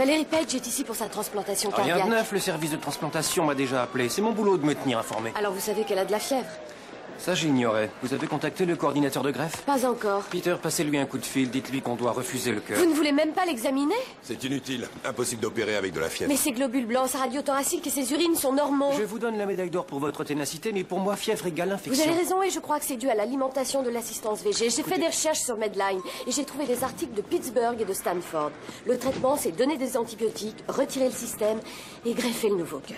Valérie Page est ici pour sa transplantation Rien cardiaque. de neuf, le service de transplantation m'a déjà appelé. C'est mon boulot de me tenir informé. Alors vous savez qu'elle a de la fièvre Ça, j'ignorais. Vous avez contacté le coordinateur de greffe Pas encore. Peter, passez-lui un coup de fil. Dites-lui qu'on doit refuser le cœur. Vous ne voulez même pas l'examiner C'est inutile. Impossible d'opérer avec de la fièvre. Mais ses globules blancs, sa radio thoracique et ses urines sont normaux. Je vous donne la médaille d'or pour votre ténacité, mais pour moi, fièvre égale Vous infection. avez raison et je crois que c'est dû à l'alimentation de l'assistance VG. J'ai fait des recherches sur Medline et j'ai trouvé des articles de Pittsburgh et de Stanford. Le traitement, c'est donner des antibiotiques, retirer le système et greffer le nouveau cœur.